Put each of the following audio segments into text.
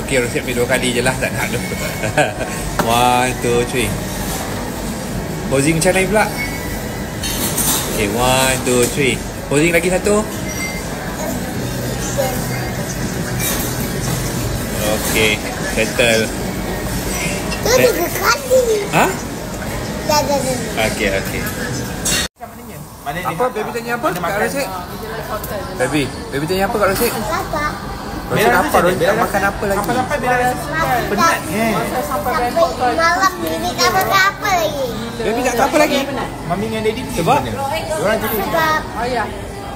Okay, Rosyid ambil dua kali je lah. Tak nak dua. one, two, three. Posing macam mana pula? Okay, one, two, three. Posing lagi satu. Okay, settle. Tu tiga kali. Ha? Dah, dah, dah. Okay, okay. Apa? Baby tanya apa kat Rosyid? Baby, baby tanya apa kat Rosyid? Apa? Rosyid apa? Rosyid nak makan apa lagi? Sampai bila penat eh. Sampai malam ni tak makan apa lagi. Baby tak apa lagi? Mami dengan daddy pergi Sebab? mana? Orang jadi Sebab Oh ya.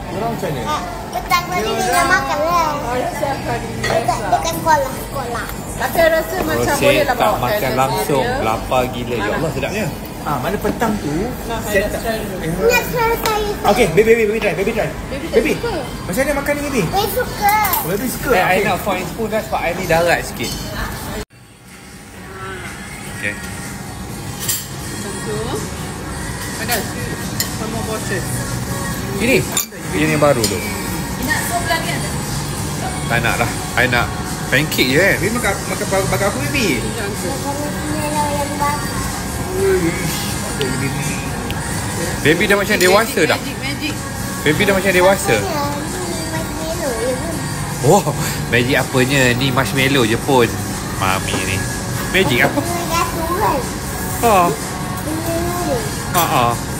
orang macam mana? eh, petang tadi dia dah makan lah. Oh ya siapkan Dekat, dekat sekolah, sekolah. Tapi saya rasa macam boleh lah tak bawa makan parents langsung. dia. Lapar gila. Ya Allah, sedapnya. Ah, mana petang tu? Nah, Set saya try dulu. Ingat suara saya. Okay, baby, baby, baby try, baby try. Baby Baby, suka. macam mana makan ni baby? Saya suka. Oh, baby suka. Eh, I Okay. nak point spoon kan sebab I ni darat sikit. Okay. Tentu. Ada sama. Ini. Ini baru tu. Nak sup lagi ada? Tak nak lah. I nak pancake je kan. Baby makan makan makan apa baby? Jangan sup. Baby dah macam dewasa dah. Magic, magic. Baby dah macam dewasa. Pun. Oh, magic apanya ni marshmallow je pun. Mami ni. Magic apa? Ha. Ha ah.